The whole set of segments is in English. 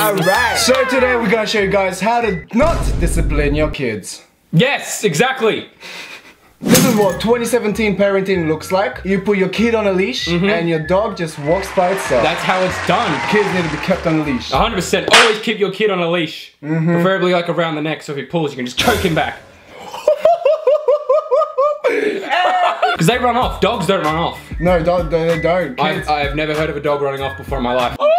Alright, so today we're gonna show you guys how to not discipline your kids. Yes, exactly. This is what 2017 parenting looks like. You put your kid on a leash mm-hmm. and your dog just walks by itself. That's how it's done. Kids need to be kept on a leash. 100%. Always keep your kid on a leash. Mm-hmm. Preferably like around the neck so if he pulls you can just choke him back. Because they run off. Dogs don't run off. no, don't, they don't. I've, I've never heard of a dog running off before in my life. Oh,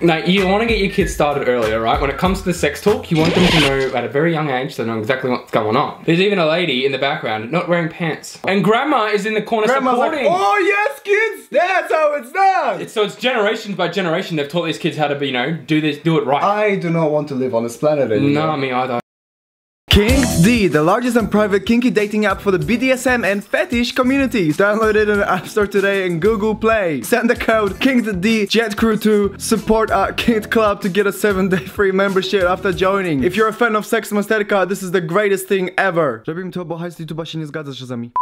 Now, you want to get your kids started earlier, right? When it comes to the sex talk, you want them to know at a very young age so they know exactly what's going on. There's even a lady in the background not wearing pants. And grandma is in the corner Grandma's like, supporting. oh yes, kids, that's how it's done. So it's generation by generation they've taught these kids how to be, you know, do this, do it right. I do not want to live on this planet anymore. no, me either. KinkD, the largest and private kinky dating app for the BDSM and fetish communities. Download it in the App Store today and Google Play. Send the code KinkD Jet Crew to support our Kink Club to get a 7 day free membership after joining. If you're a fan of Sex Masterka, this is the greatest thing ever. Żebym to, bo hajs YouTube'a się nie zgadza z czasami.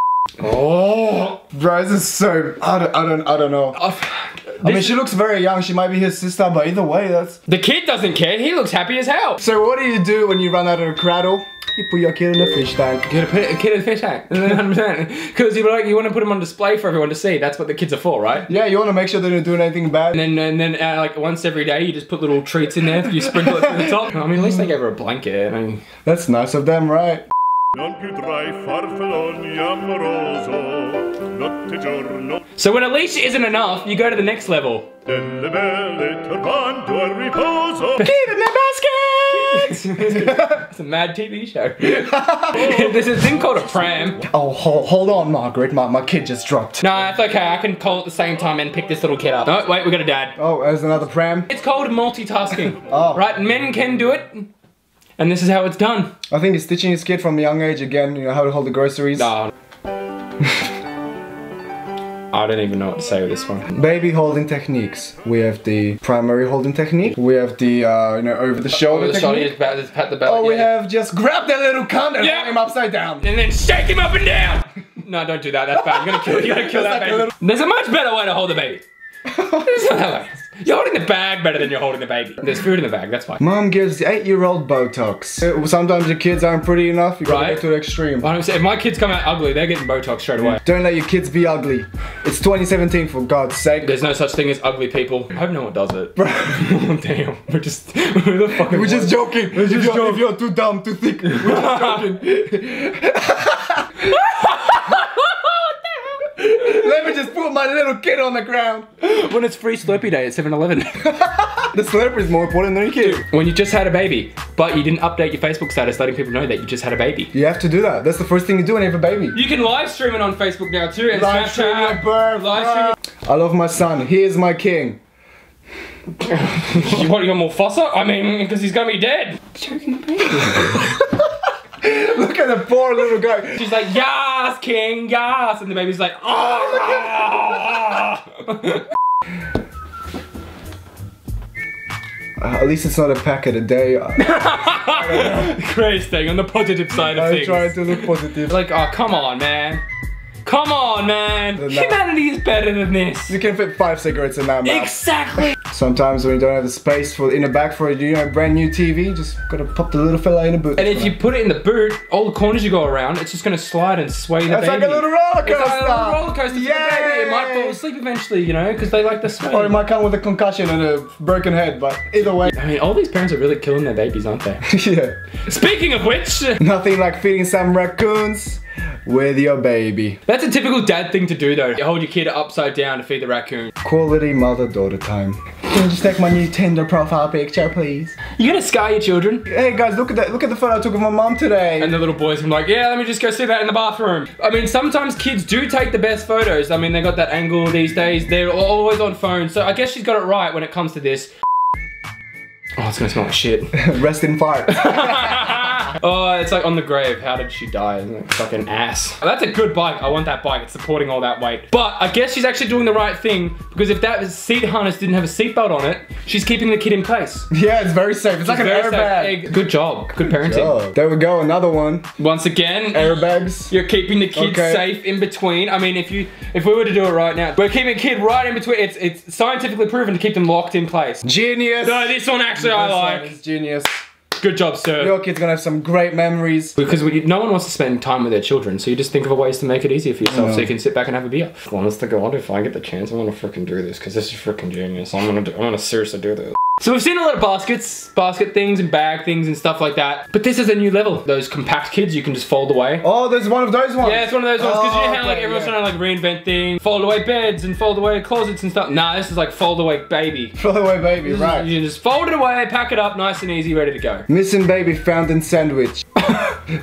Oh! Bro, this is so... I don't, I don't, I don't know. Oh, I mean, she looks very young. She might be his sister, but either way, that's... The kid doesn't care. He looks happy as hell. So what do you do when you run out of a cradle? You put your kid in a fish tank. Get a, put a kid in a fish tank. 100%. Because you like you want to put them on display for everyone to see. That's what the kids are for, right? Yeah, you want to make sure they're not doing anything bad. And then, and then uh, like once every day, you just put little treats in there. You sprinkle it to the top. I mean, at least they gave her a blanket. I mean, That's nice of them, right? Non più tra i farfalloni amoroso, notte giorno, so when a leash isn't enough, you go to the next level. delle belle turbando. Keep in the basket. it's a mad TV show. There's a thing called a pram. Oh, hold, hold on, Margaret. My, my kid just dropped. No, it's okay. I can call at the same time and pick this little kid up. No, wait, we got a dad. Oh, there's another pram. It's called multitasking. Oh. Right, men can do it. And this is how it's done. I think he's teaching his kid from a young age again, you know, how to hold the groceries. No. I don't even know what to say with this one. Baby holding techniques. We have the primary holding technique. We have the, uh, you know, over the shoulder Over the shoulder, technique. just pat, just pat the belly. Oh, we have just grab that little cunt and Yeah. hold him upside down. And then shake him up and down! no, don't do that, that's bad. You're gonna kill, you're gonna kill that That's like a baby. There's a much better way to hold a baby. There's not that way. You're holding the bag better than you're holding the baby. There's food in the bag, that's why. Mom gives the eight-year-old Botox. Uh, Sometimes your kids aren't pretty enough. You gotta Right. go to the extreme. I'm saying, if my kids come out ugly, they're getting Botox straight away. Don't let your kids be ugly. It's 2017, for God's sake. There's no such thing as ugly people. I hope no one does it. Bro. Damn, we're just, we're the fucking We're just joking. We're just if, you're, joking. if you're too dumb, too thick, we're just joking. Let me just put my little kid on the ground. When it's free Slurpee day at 7-Eleven. The slurper is more important than your kid. when you just had a baby, but you didn't update your Facebook status letting people know that you just had a baby. You have to do that. That's the first thing you do when you have a baby. You can live stream it on Facebook now too, and Live stream your birth. Live stream I love my son. He is my king. You want your more Mufasa? I mean, because he's gonna be dead. Look at the poor little guy. She's like, yes, king, yes, and the baby's like, ah. Uh, at least it's not a packet a day. Greatest thing on the positive side of I'm things. trying to look positive. Like, oh, come on, man. Come on, man. Humanity is better than this. You can fit five cigarettes in that mouth. Exactly. Sometimes when you don't have the space for in the back for a you know, brand new TV, just gotta pop the little fella in the boot. And if you put it in the boot, all the corners you go around, it's just gonna slide and sway the That's baby. like a little roller coaster. It's like a little roller coaster for the baby. It might fall asleep eventually, you know, because they like the sway. Or it might come with a concussion and a broken head, but either way, I mean, all these parents are really killing their babies, aren't they? yeah. Speaking of which, Nothing like feeding some raccoons with your baby. that's a typical dad thing to do though. You hold your kid upside down to feed the raccoon. Quality mother-daughter time. Can you just take my new Tinder profile picture, please? You're gonna scar your children. Hey guys, look at that! Look at the photo I took of my mom today. And the little boys are like, yeah, let me just go see that in the bathroom. I mean, sometimes kids do take the best photos. I mean, they got that angle these days. They're always on phones. So I guess she's got it right when it comes to this. Oh, it's gonna smell like shit. Rest in fart. oh, it's like on the grave. How did she die? It's like an ass. Oh, that's a good bike. I want that bike. It's supporting all that weight. But I guess she's actually doing the right thing because if that seat harness didn't have a seatbelt on it, she's keeping the kid in place. Yeah, it's very safe. It's like an Very safe. airbag. Good job. Good parenting. Oh, there we go, another one. Once again, Airbags. You're keeping the kid Okay. safe in between. I mean, if you if we were to do it right now, we're keeping a kid right in between. It's it's scientifically proven to keep them locked in place. Genius. No, this one actually I This one like. is genius. Good job, sir. Your kid's gonna have some great memories. Because we, no one wants to spend time with their children, so you just think of ways to make it easier for yourself, so you can sit back and have a beer. Honest to God, if I get the chance, I'm gonna freaking do this because this is freaking genius. I'm gonna do, I'm gonna seriously do this. So we've seen a lot of baskets, basket things, and bag things and stuff like that. But this is a new level. Those compact kids you can just fold away. Oh, there's one of those ones. Yeah, it's one of those ones because you oh, know how like everyone's yeah. trying to like reinvent things, fold away beds and fold away closets and stuff. Nah, this is like fold away baby. Fold away baby, right. You just fold it away, pack it up, nice and easy, ready to go. Missing baby found in sandwich.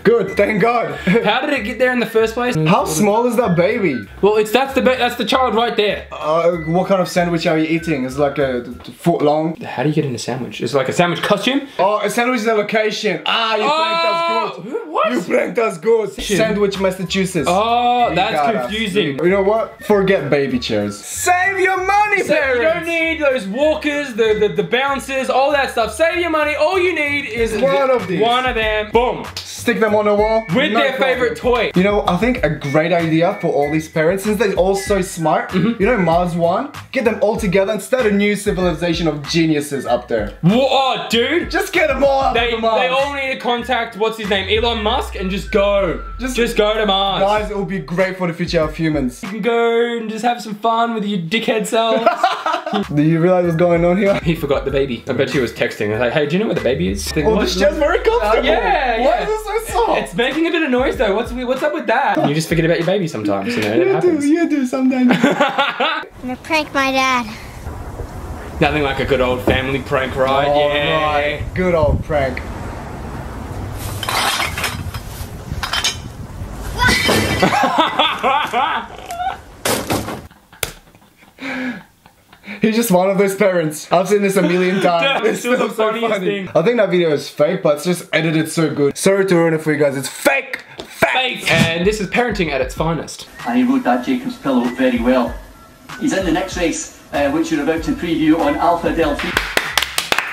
Good, thank God. How did it get there in the first place? How small is that baby? Well, it's that's the ba- that's the child right there. Uh, what kind of sandwich are you eating? It's like a foot long. How do you get in a sandwich? It's like a sandwich costume. Oh, a sandwich is a location. Ah, you pranked us good. who- what? You pranked us good. Sandwich, Massachusetts. Oh, You that's got us. confusing. You know what? Forget baby chairs. Save your money, So parents. you don't need those walkers, the, the the bouncers, all that stuff. Save your money. All you need is One of these. One of them. Boom. Stick them on a wall. With no their problem. favorite toy. You know, I think a great idea for all these parents, since they're all so smart, Mm-hmm. you know, Mars One, get them all together and start a new civilization of geniuses up there. Whoa, oh, dude. Just get them all up They, to Mars. they all need to contact what's his name, Elon Musk, and just go. Just- Just, go to Mars. Guys, it will be great for the future of humans. You can go and just have some fun with your dickhead selves. Do you realize what's going on here? he forgot the baby. I bet she was texting. I was like, hey, do you know where the baby is? Think, Oh, this chair's very comfortable. yeah, Why is it so soft? It's making a bit of noise though. What's what's up with that? You just forget about your baby sometimes. You know, it you happens. do, you do sometimes. I'm gonna prank my dad. Nothing like a good old family prank, right? All yeah. right, Good old prank. He's just one of those parents. I've seen this a million times. That's still the funniest thing. I think that video is fake, but it's just edited so good. Sorry to ruin it for you guys. It's fake. Fake. And this is parenting at its finest. and he rode that Jacob's pillow very well. He's in the next race, uh, which you're about to preview on Alpha Delphi.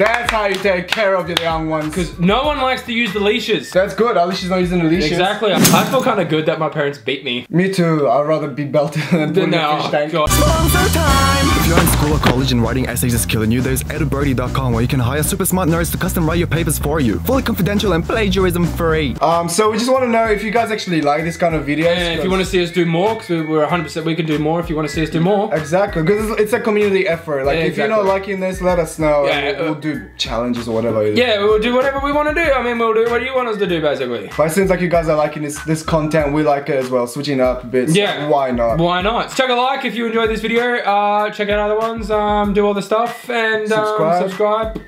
That's how you take care of your young ones. Because no one likes to use the leashes. That's good. At least she's not using the leashes. Exactly. I feel kind of good that my parents beat me. Me too. I'd rather be belted than put in No, a fish tank. God. Sponsor time! If you're in school or college and writing essays is killing you, there's edubirdie.com where you can hire super smart nerds to custom write your papers for you. Fully confidential and plagiarism free. Um, so we just want to know if you guys actually like this kind of videos. And if you want to see us do more, because we're 100% we can do more if you want to see us do more. Exactly, because it's, it's a community effort. Like, Yeah, if you're not liking this, let us know. Yeah, and we'll, uh, we'll do challenges or whatever. Yeah, we'll do whatever we want to do. I mean, we'll do what do you want us to do, basically. But it seems like you guys are liking this this content. We like it as well, switching up a bit. so Yeah. Why not? Why not? Check a like if you enjoyed this video. Uh, check out other ones. Um, do all the stuff and Subscribe. Um, subscribe.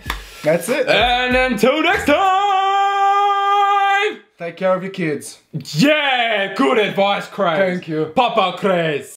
That's it. And until next time. Take care of your kids. Yeah, good advice, Craze. Thank you. Papa Craze.